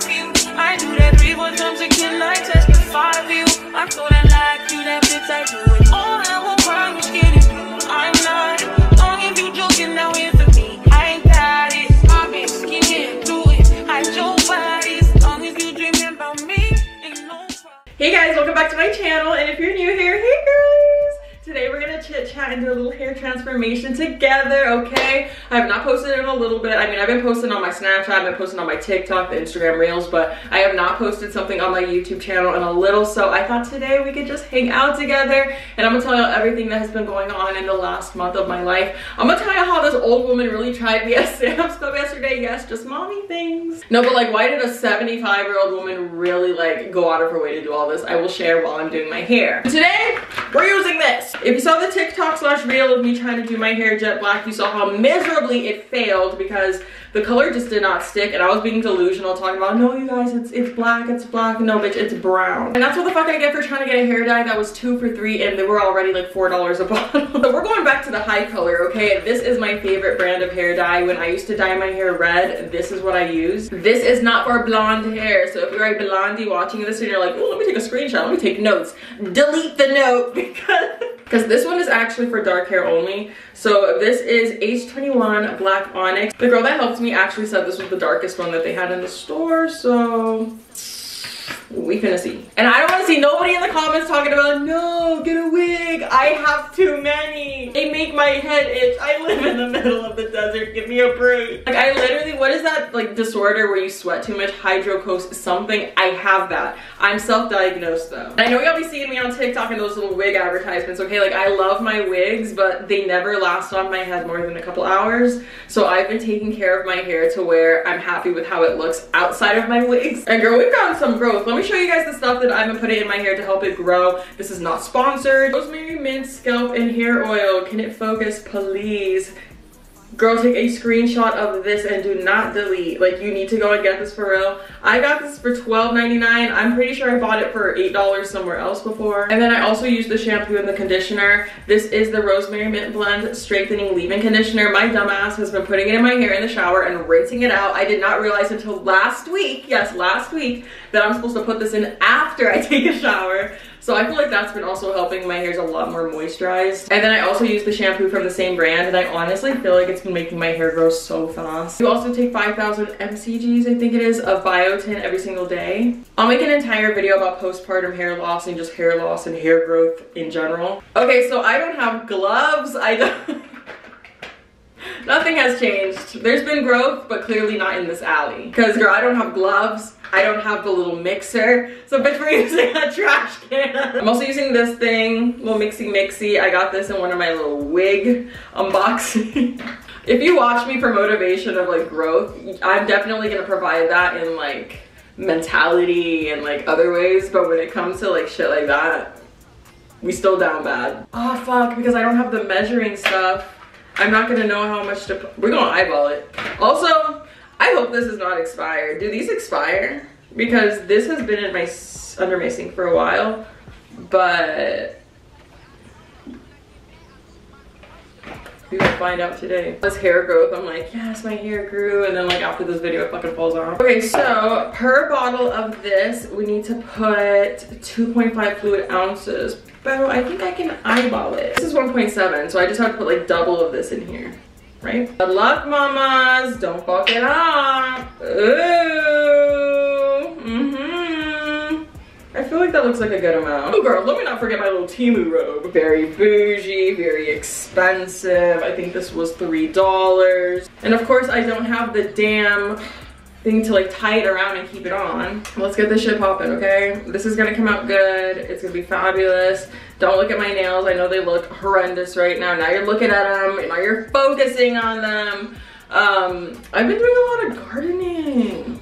for you. I do that three times again, I testify for you. I'm like you, that bitch, I do it all. I won't promise get it. I'm not. Long if you joking, now me. I ain't got it. I've been it. Long as you dreaming about me, ain't no problem. Hey guys, welcome back to my channel. And if you're new here, hey girls! Today we're gonna chit chat and do a little hair transformation together, okay? I have not posted in a little bit. I mean, I've been posting on my Snapchat, I've been posting on my TikTok, the Instagram Reels, but I have not posted something on my YouTube channel in a little, so I thought today we could just hang out together and I'm gonna tell you everything that has been going on in the last month of my life. I'm gonna tell you how this old woman really tried me at Sam's Club yesterday. Yes, just mommy things. No, but like, why did a 75 year old woman really like go out of her way to do all this? I will share while I'm doing my hair. Today, we're using this. If you saw the TikTok slash reel of me trying to do my hair jet black, you saw how miserably it failed because the color just did not stick and I was being delusional talking about, no you guys, it's it's black, it's black. No bitch, it's brown. And that's what the fuck I get for trying to get a hair dye that was two for three and they were already like $4 a bottle. so we're going back to the HiColor, okay? This is my favorite brand of hair dye. When I used to dye my hair red, this is what I used. This is not for blonde hair. So if you're a blondie watching this and you're like, oh, let me take a screenshot, let me take notes. Delete the note because because this one is actually for dark hair only. So this is H21 Black Onyx. The girl that helped me actually said this was the darkest one that they had in the store, so we finna see. And I don't wanna see nobody in the comments talking about, no, get a wig. I have too many. They make my head itch. I live in the middle of the desert. Give me a break. Like I literally, what is that like disorder where you sweat too much? Hydrocosis something. I have that. I'm self-diagnosed though. And I know y'all be seeing me on TikTok and those little wig advertisements, okay? Like I love my wigs, but they never last on my head more than a couple hours. So I've been taking care of my hair to where I'm happy with how it looks outside of my wigs. And girl, we've gotten some growth. Let me show you guys the stuff that I've been putting in my hair to help it grow. This is not sponsored. Rosemary mint scalp and hair oil. Can it focus, please? Girl, take a screenshot of this and do not delete. Like, you need to go and get this for real. I got this for $12.99. I'm pretty sure I bought it for $8 somewhere else before. And then I also used the shampoo and the conditioner. This is the Rosemary Mint Blend Strengthening Leave-In Conditioner. My dumbass has been putting it in my hair in the shower and rinsing it out. I did not realize until last week, yes, last week, that I'm supposed to put this in after I take a shower. So I feel like that's been also helping my hair's a lot more moisturized. And then I also use the shampoo from the same brand and I honestly feel like it's been making my hair grow so fast. You also take 5,000 mcgs, I think it is, of biotin every single day. I'll make an entire video about postpartum hair loss and just hair loss and hair growth in general. Okay, so I don't have gloves. I don't... Nothing has changed. There's been growth, but clearly not in this alley. Because girl, I don't have gloves. I don't have the little mixer. So bitch, we're using a trash can. I'm also using this thing, little mixy mixy. I got this in one of my little wig unboxing. if you watch me for motivation of like growth, I'm definitely gonna provide that in like mentality and like other ways. But when it comes to like shit like that, we still down bad. Oh fuck, because I don't have the measuring stuff. I'm not gonna know how much to. We're gonna eyeball it. Also, I hope this is not expired. Do these expire? Because this has been in my under my sink for a while, but we will find out today. This hair growth, I'm like, yes, my hair grew, and then like after this video, it fucking falls off. Okay, so per bottle of this, we need to put 2.5 fluid ounces. But I think I can eyeball it. This is 1.7, so I just have to put like double of this in here right? Good luck, mamas. Don't fuck it up. Ooh. Mm-hmm. I feel like that looks like a good amount. Oh girl, let me not forget my little Temu robe. Very bougie, very expensive. I think this was $3. And of course I don't have the damn thing to like tie it around and keep it on. Let's get this shit popping, okay? This is gonna come out good. It's gonna be fabulous. Don't look at my nails. I know they look horrendous right now. Now you're looking at them. Now you're focusing on them. Um, I've been doing a lot of gardening.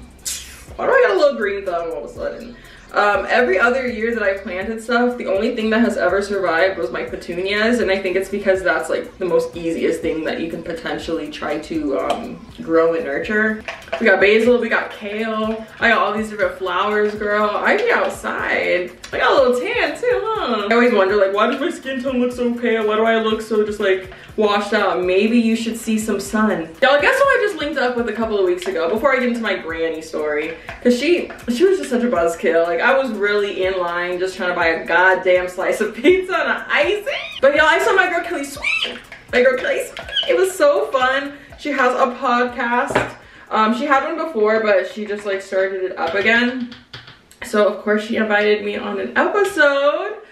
Why do I got a little green thumb all of a sudden? Um, every other year that I planted stuff, the only thing that has ever survived was my petunias, and I think it's because that's like the most easiest thing that you can potentially try to um, grow and nurture. We got basil, we got kale, I got all these different flowers, girl. I be outside. I got a little tan too, huh? I always wonder like, why does my skin tone look so pale? Why do I look so just like washed out. Maybe you should see some sun. Y'all, guess who I just linked up with a couple of weeks ago before I get into my granny story? Cause she, she was just such a buzzkill. Like I was really in line just trying to buy a goddamn slice of pizza and an icing. But y'all, I saw my girl Kelly Sweet. My girl Kelly Sweet. It was so fun. She has a podcast. Um, she had one before, but she just like started it up again. So of course she invited me on an episode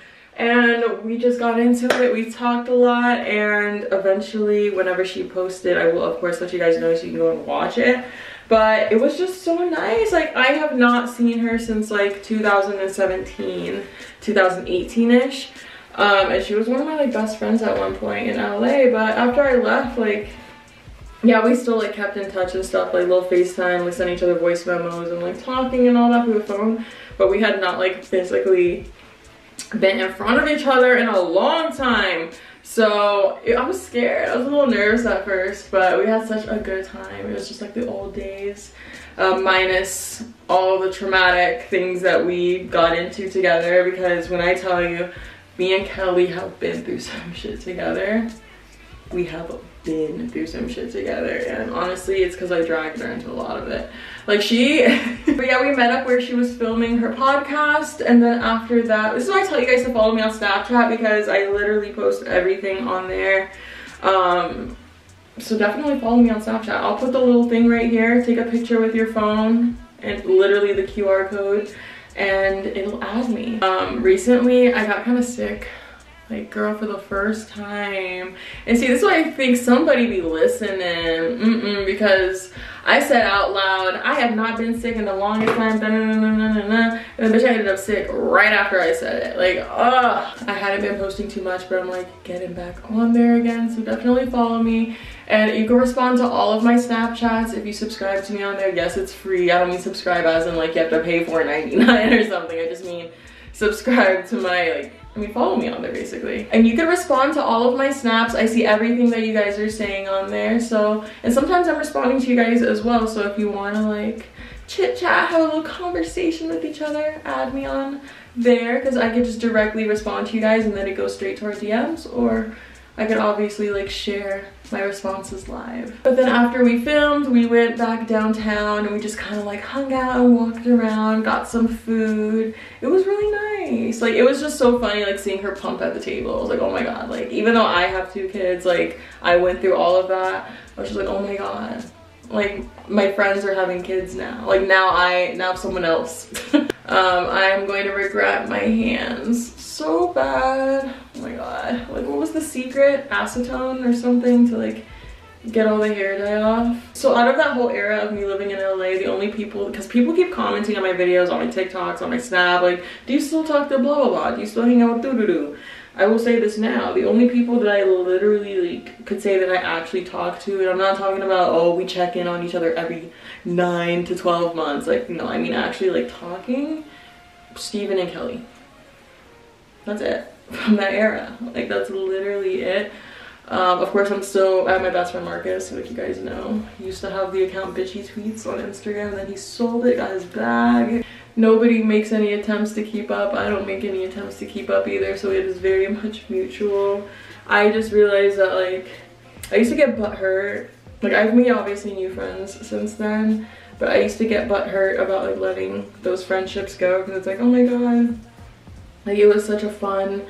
and we just got into it. We talked a lot. And eventually whenever she posted i will of course let you guys know so you can go and watch it. But it was just so nice. Like i have not seen her since like 2017 2018ish um and she was one of my like best friends at one point in la but after i left like yeah we still like kept in touch and stuff like little facetime like send each other voice memos and like talking and all that through the phone. But we had not like physically been in front of each other in a long time. So I was scared. I was a little nervous at first, but we had such a good time. It was just like the old days, uh, minus all the traumatic things that we got into together. Because when I tell you, me and Kelly have been through some shit together. We have been through some shit together and honestly it's because I dragged her into a lot of it. Like she, but yeah we met up where she was filming her podcast and then after that, this is why I tell you guys to follow me on Snapchat because I literally post everything on there. Um, so definitely follow me on Snapchat. I'll put the little thing right here, take a picture with your phone and literally the QR code and it'll add me. Um, recently I got kind of sick like girl for the first time. And see this is why i think somebody be listening. Mm -mm, because i said out loud i have not been sick in the longest time. Da, na, na, and the bitch i ended up sick right after i said it. Like ugh. I hadn't been posting too much but i'm like getting back on there again so definitely follow me. And you can respond to all of my snapchats. If you subscribe to me on there yes it's free. I don't mean subscribe as in like you have to pay 4.99 or something. I just mean subscribe to my like I mean, follow me on there basically. And you can respond to all of my snaps. I see everything that you guys are saying on there. So, and sometimes I'm responding to you guys as well. So if you want to like chit chat, have a little conversation with each other, add me on there because I can just directly respond to you guys and then it goes straight to our DMs or I could obviously like share my responses live. But then after we filmed, we went back downtown and we just kind of like hung out and walked around, got some food. It was really nice. Like it was just so funny like seeing her pump at the table. I was like, oh my God. Like even though I have two kids, like I went through all of that. I was just like, oh my God. Like my friends are having kids now. Like now I, now someone else. um, I'm going to regret my hands so bad. Oh my god. Like what was the secret? Acetone or something to like get all the hair dye off. So out of that whole era of me living in LA, the only people, because people keep commenting on my videos, on my TikToks, on my Snap, like, do you still talk to blah blah blah? Do you still hang out with doo-doo-doo? I will say this now, the only people that I literally like could say that I actually talk to, and I'm not talking about, oh, we check in on each other every 9 to 12 months. Like, no, I mean actually like talking, Steven and Kelly that's it from that era. Like that's literally it. Um, of course, I'm still at my best friend Marcus, like you guys know. He used to have the account Bitchy Tweets on Instagram, and then he sold it, got his bag. Nobody makes any attempts to keep up. I don't make any attempts to keep up either, so it is very much mutual. I just realized that like, I used to get butthurt. Like I've made obviously new friends since then, but I used to get butthurt about like letting those friendships go because it's like, oh my god, like it was such a fun,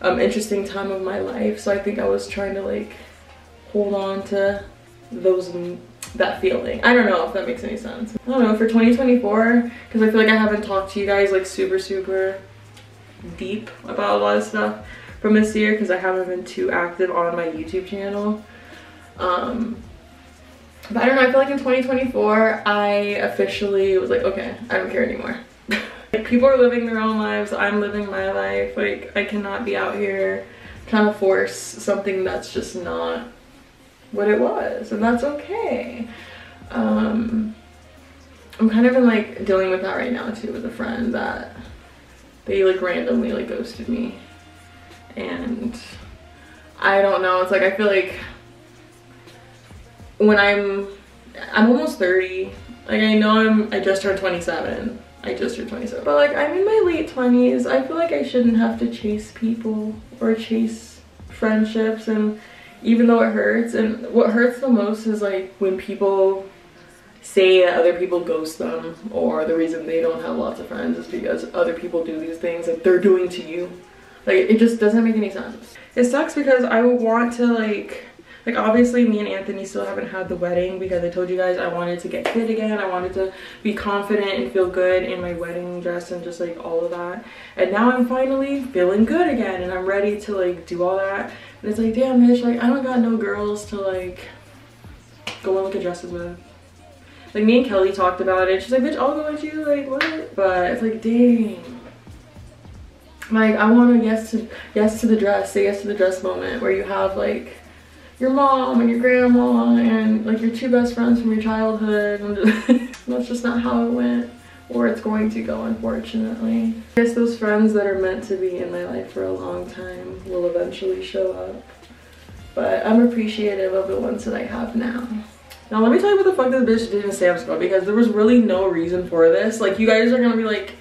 um, interesting time of my life. So I think I was trying to like hold on to those that feeling. I don't know if that makes any sense. I don't know for 2024 because I feel like I haven't talked to you guys like super super deep about a lot of stuff from this year because I haven't been too active on my YouTube channel. Um, but I don't know, I feel like in 2024 I officially was like, okay, I don't care anymore. Like people are living their own lives, I'm living my life. Like I cannot be out here trying to force something that's just not what it was and that's okay. Um, I'm kind of in like dealing with that right now too with a friend that they like randomly like ghosted me. And I don't know. It's like I feel like when I'm I'm almost 30 like I know I'm I just turned 27 I just turned 27. But like I'm in my late 20s. I feel like I shouldn't have to chase people or chase friendships and even though it hurts. And what hurts the most is like when people say that other people ghost them or the reason they don't have lots of friends is because other people do these things that they're doing to you. Like it just doesn't make any sense. It sucks because I want to like like obviously me and Anthony still haven't had the wedding because I told you guys I wanted to get fit again. I wanted to be confident and feel good in my wedding dress and just like all of that. And now I'm finally feeling good again and I'm ready to like do all that. And it's like, damn bitch, like I don't got no girls to like go and look at dresses with. Like me and Kelly talked about it. She's like, bitch, I'll go with you. Like what? But it's like, dang. Like I want a yes to yes to the dress, say yes to the dress moment where you have like your mom and your grandma and like your two best friends from your childhood. That's just not how it went or it's going to go unfortunately. I guess those friends that are meant to be in my life for a long time will eventually show up. But I'm appreciative of the ones that I have now. Now let me tell you what the fuck this bitch did in Sam's Club because there was really no reason for this. Like you guys are gonna be like,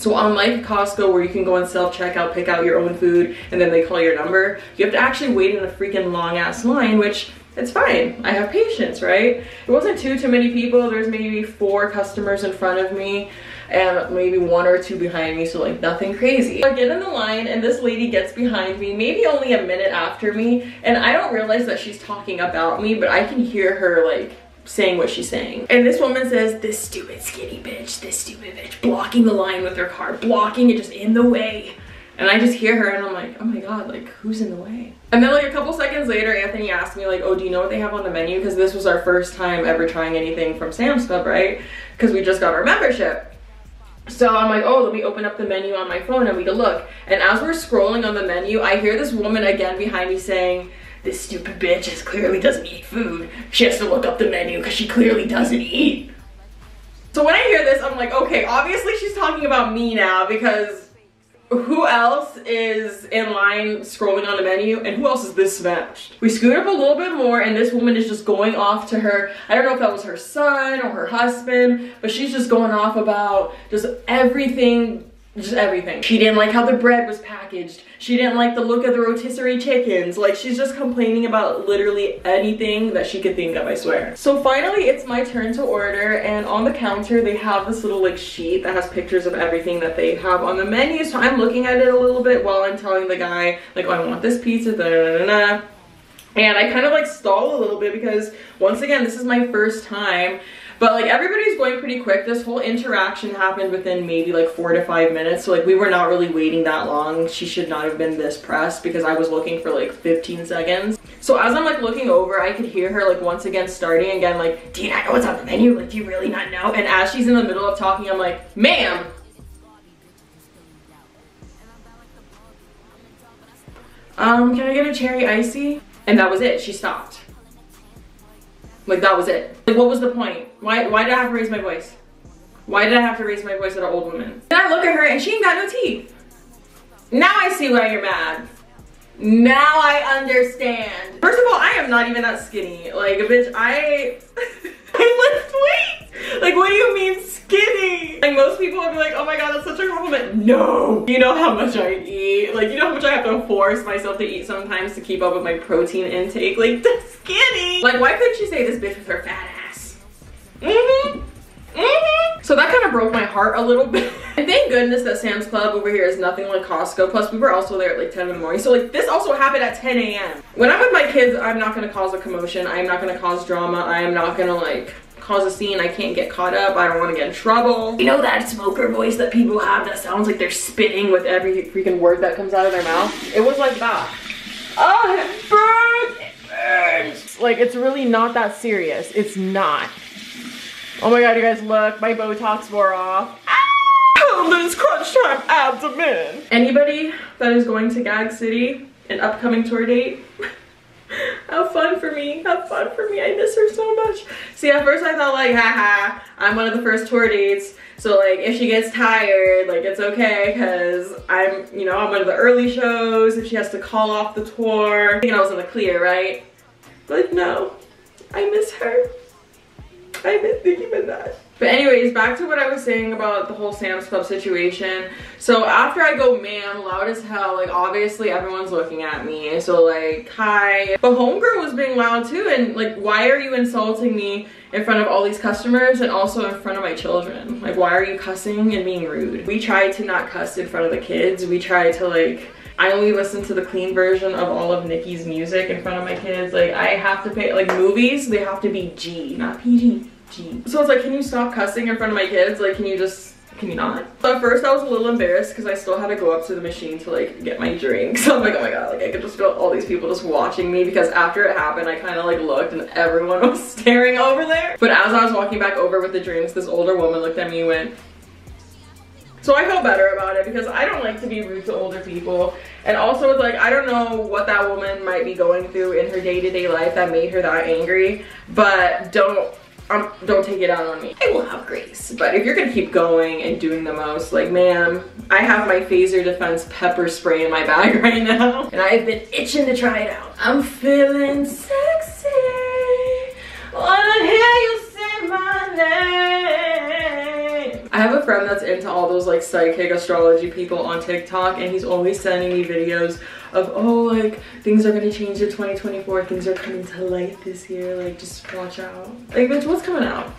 so unlike Costco where you can go and self-checkout, pick out your own food, and then they call your number, you have to actually wait in a freaking long ass line, which it's fine. I have patience, right? It wasn't too, too many people. There's maybe four customers in front of me and maybe one or two behind me, so like nothing crazy. I get in the line and this lady gets behind me, maybe only a minute after me, and I don't realize that she's talking about me, but I can hear her like saying what she's saying. And this woman says, this stupid skinny bitch, this stupid bitch, blocking the line with her car, blocking it just in the way. And I just hear her and I'm like, oh my God, like who's in the way? And then like a couple seconds later, Anthony asked me like, oh, do you know what they have on the menu? Because this was our first time ever trying anything from Sam's Club, right? Because we just got our membership. So I'm like, oh, let me open up the menu on my phone and we can look. And as we're scrolling on the menu, I hear this woman again behind me saying, this stupid bitch is clearly doesn't eat food. She has to look up the menu because she clearly doesn't eat. So when I hear this, I'm like, okay, obviously she's talking about me now because who else is in line scrolling on the menu and who else is this smashed? We scoot up a little bit more and this woman is just going off to her, I don't know if that was her son or her husband, but she's just going off about just everything just everything. She didn't like how the bread was packaged. She didn't like the look of the rotisserie chickens. Like she's just complaining about literally anything that she could think of, I swear. So finally it's my turn to order and on the counter they have this little like sheet that has pictures of everything that they have on the menu. So I'm looking at it a little bit while I'm telling the guy like, oh, I want this pizza, da da da da. And I kind of like stall a little bit because once again, this is my first time but like everybody's going pretty quick. This whole interaction happened within maybe like four to five minutes. So like we were not really waiting that long. She should not have been this pressed because I was looking for like 15 seconds. So as I'm like looking over, I could hear her like once again starting again like, do you not know what's on the menu? Like, do you really not know? And as she's in the middle of talking, I'm like, ma'am, um, can I get a cherry ICEE? And that was it, she stopped. Like that was it. Like what was the point? Why why did I have to raise my voice? Why did I have to raise my voice at an old woman? Then I look at her and she ain't got no teeth. Now I see why you're mad. Now I understand. First of all, I am not even that skinny. Like, bitch, I, I lift weights. Like, what do you mean skinny? Like, most people would be like, oh my god, that's such a compliment. No. You know how much I eat. Like, you know how much I have to force myself to eat sometimes to keep up with my protein intake. Like, that's skinny. Like, why couldn't she say this bitch with her fat ass? Mm-hmm. Mm-hmm. So that kind of broke my heart a little bit. and thank goodness that Sam's Club over here is nothing like Costco. Plus, we were also there at like 10 in the morning. So like this also happened at 10 a.m. When I'm with my kids, I'm not gonna cause a commotion. I am not gonna cause drama. I am not gonna like cause a scene. I can't get caught up. I don't want to get in trouble. You know that smoker voice that people have that sounds like they're spitting with every freaking word that comes out of their mouth? It was like that. Oh, it burns! It burns! Like, it's really not that serious. It's not. Oh my god, you guys look, my Botox wore off. Ah, this crunch time abdomen. Anybody that is going to Gag City, an upcoming tour date, have fun for me, have fun for me. I miss her so much. See, at first I thought like, haha, I'm one of the first tour dates. So like, if she gets tired, like it's okay, cause I'm, you know, I'm one of the early shows. If she has to call off the tour, thinking I was in the clear, right? But no, I miss her. I miss Nicki Minaj. But anyways, back to what I was saying about the whole Sam's Club situation. So after I go, man, loud as hell, like obviously everyone's looking at me. So like, hi. But homegirl was being loud too. And like, why are you insulting me in front of all these customers and also in front of my children? Like, why are you cussing and being rude? We tried to not cuss in front of the kids. We tried to like, I only listen to the clean version of all of Nicki's music in front of my kids. Like I have to pay, like movies, they have to be G, not PG. G. So it's like, can you stop cussing in front of my kids? Like, can you just, can you not? So at first I was a little embarrassed because I still had to go up to the machine to like get my drink. So I'm like, oh my god, like I could just feel all these people just watching me because after it happened, I kind of like looked and everyone was staring over there. But as I was walking back over with the drinks, this older woman looked at me and went, so I felt better about it because I don't like to be rude to older people. And also it's like, I don't know what that woman might be going through in her day-to-day -day life that made her that angry, but don't um, don't take it out on me. I will have grace. But if you're gonna keep going and doing the most, like ma'am, I have my phaser defense pepper spray in my bag right now. And I've been itching to try it out. I'm feeling sexy. Wanna hear you say my name. I have a friend that's into all those like psychic astrology people on TikTok and he's always sending me videos of oh like things are gonna change in 2024 things are coming to light this year like just watch out. Like bitch what's coming out.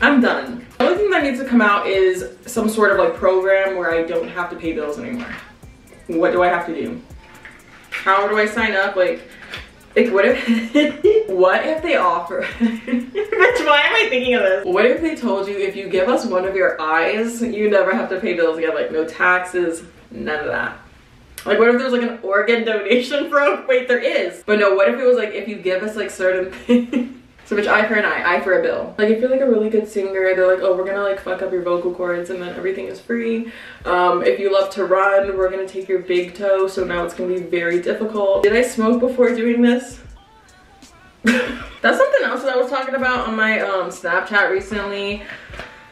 I'm done. The only thing that needs to come out is some sort of like program where i don't have to pay bills anymore. What do i have to do? How do i sign up? Like like what if what if they offer? Bitch why am i thinking of this? What if they told you if you give us one of your eyes you never have to pay bills again like no taxes none of that like what if there's like an organ donation pro? Wait, there is. But no, what if it was like if you give us like certain? So bitch, eye for an eye, eye for a bill. Like if you're like a really good singer, they're like, oh, we're gonna like fuck up your vocal cords and then everything is free. Um, if you love to run, we're gonna take your big toe, so now it's gonna be very difficult. Did I smoke before doing this? That's something else that I was talking about on my um, Snapchat recently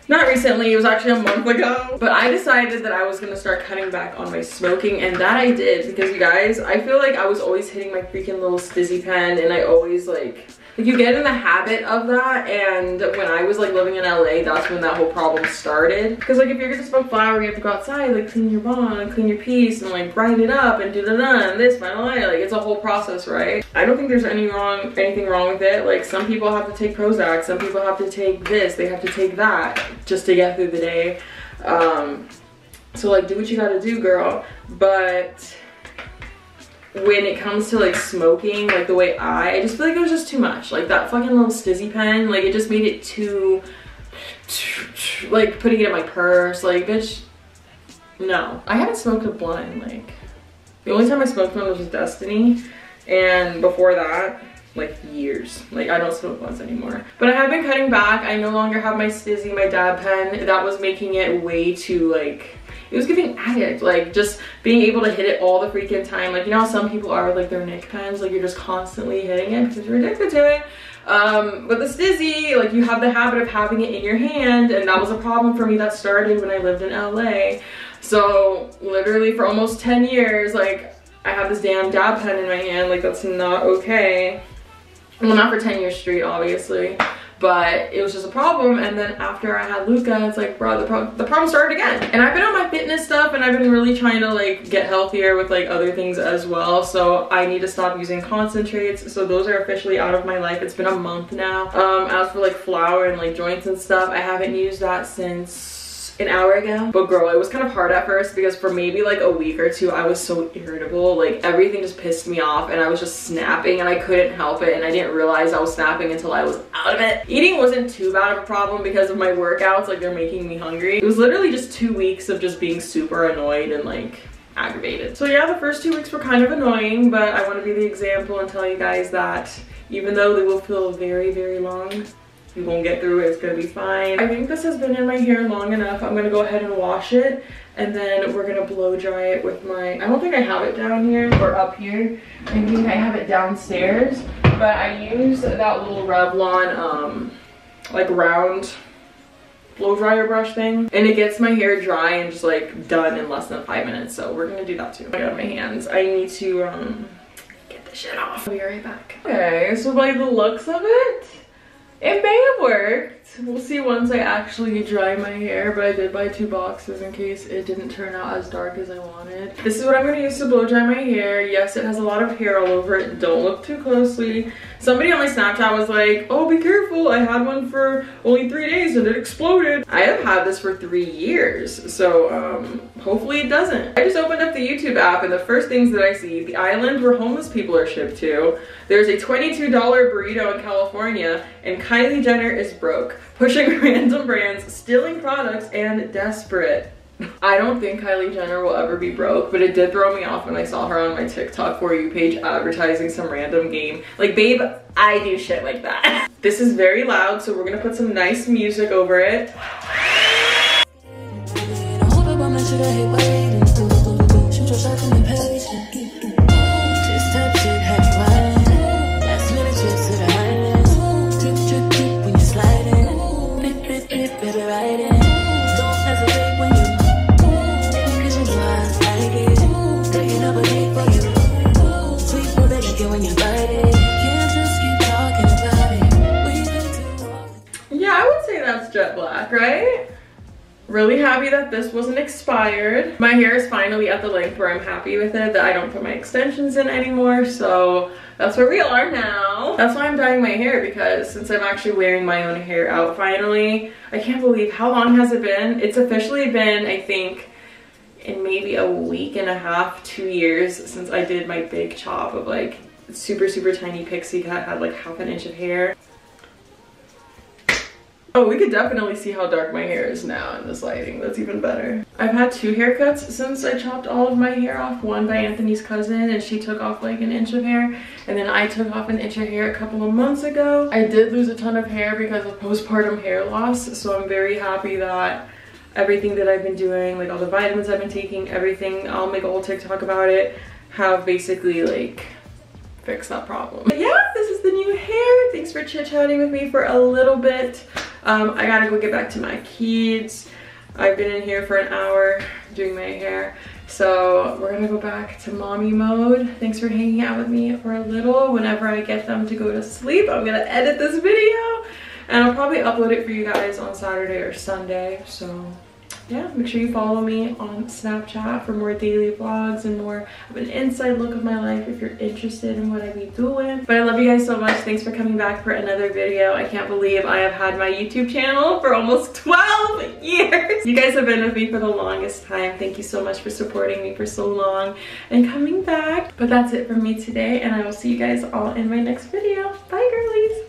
not recently, it was actually a month ago. But I decided that I was gonna start cutting back on my smoking and that I did because you guys, I feel like I was always hitting my freaking little STIIIZY pen and I always like like you get in the habit of that and when I was like living in LA, that's when that whole problem started. Cause like if you're gonna smoke flower, you have to go outside, like clean your bong and clean your piece and like grind it up and do the da and this, my like it's a whole process, right? I don't think there's any wrong anything wrong with it. Like some people have to take Prozac, some people have to take this, they have to take that just to get through the day. Um, so like do what you gotta do, girl. But when it comes to like smoking, like the way I, I just feel like it was just too much. Like that fucking little STIIIZY pen, like it just made it too, like putting it in my purse, like bitch, no. I haven't smoked a blunt like, the only time I smoked one was with Destiny. And before that, like years. Like I don't smoke blunts anymore. But I have been cutting back. I no longer have my STIIIZY, my dab pen. That was making it way too like it was giving addict like just being able to hit it all the freaking time. Like you know some people are with like their nic pens like you're just constantly hitting it because you're addicted to it. Um but the STIIIZY like you have the habit of having it in your hand and that was a problem for me that started when i lived in la so literally for almost 10 years like i have this damn dab pen in my hand. Like that's not okay. Well not for 10 years straight obviously but it was just a problem and then after I had Luca it's like bro the, pro the problem started again. And I've been on my fitness stuff and I've been really trying to like get healthier with like other things as well so I need to stop using concentrates so those are officially out of my life. It's been a month now. Um as for like flower and like joints and stuff I haven't used that since an hour ago. But girl, it was kind of hard at first because for maybe like a week or two, I was so irritable. Like everything just pissed me off and I was just snapping and I couldn't help it. And I didn't realize I was snapping until I was out of it. Eating wasn't too bad of a problem because of my workouts. Like they're making me hungry. It was literally just two weeks of just being super annoyed and like aggravated. So yeah, the first two weeks were kind of annoying, but I want to be the example and tell you guys that even though they will feel very, very long, you won't get through it. It's gonna be fine. I think this has been in my hair long enough. I'm gonna go ahead and wash it and then we're gonna blow dry it with my, I don't think I have it down here or up here. I think I have it downstairs, but I use that little Revlon um, like round blow dryer brush thing and it gets my hair dry and just like done in less than five minutes so we're gonna do that too i got my hands i need to um get the shit off i'll be right back okay so by the looks of it it may have worked. We'll see once I actually dry my hair, but I did buy two boxes in case it didn't turn out as dark as I wanted. This is what I'm gonna use to blow dry my hair. Yes, it has a lot of hair all over it. Don't look too closely. Somebody on my Snapchat was like, oh, be careful. I had one for only three days and it exploded. I have had this for three years, so um, hopefully it doesn't. I just opened up the YouTube app and the first things that I see, the island where homeless people are shipped to. There's a $22 burrito in California and Kylie Jenner is broke, pushing random brands, stealing products, and desperate. I don't think Kylie Jenner will ever be broke, but it did throw me off when I saw her on my TikTok For You page advertising some random game. Like, babe, I do shit like that. This is very loud, so we're gonna put some nice music over it. Right? Really happy that this wasn't expired. My hair is finally at the length where I'm happy with it, that I don't put my extensions in anymore, so that's where we are now. That's why I'm dyeing my hair, because since I'm actually wearing my own hair out finally, I can't believe, how long has it been? It's officially been, I think, in maybe a week and a half, two years since I did my big chop of like super, super tiny pixie cut, had like half an inch of hair. Oh, we could definitely see how dark my hair is now in this lighting. That's even better. I've had two haircuts since I chopped all of my hair off. One by Anthony's cousin and she took off like an inch of hair. And then I took off an inch of hair a couple of months ago. I did lose a ton of hair because of postpartum hair loss. So I'm very happy that everything that I've been doing, like all the vitamins I've been taking, everything, I'll make a whole TikTok about it, have basically like fixed that problem. But yeah, this is the new hair. Thanks for chit-chatting with me for a little bit. Um, I gotta go get back to my kids. I've been in here for an hour doing my hair. So we're gonna go back to mommy mode. Thanks for hanging out with me for a little. Whenever I get them to go to sleep, I'm gonna edit this video and I'll probably upload it for you guys on Saturday or Sunday. So yeah, make sure you follow me on Snapchat for more daily vlogs and more of an inside look of my life if you're interested in what I be doing. But I love you guys so much. Thanks for coming back for another video. I can't believe I have had my YouTube channel for almost 12 years. You guys have been with me for the longest time. Thank you so much for supporting me for so long and coming back. But that's it for me today and I will see you guys all in my next video. Bye girls.